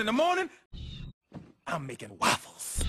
In the morning, I'm making waffles.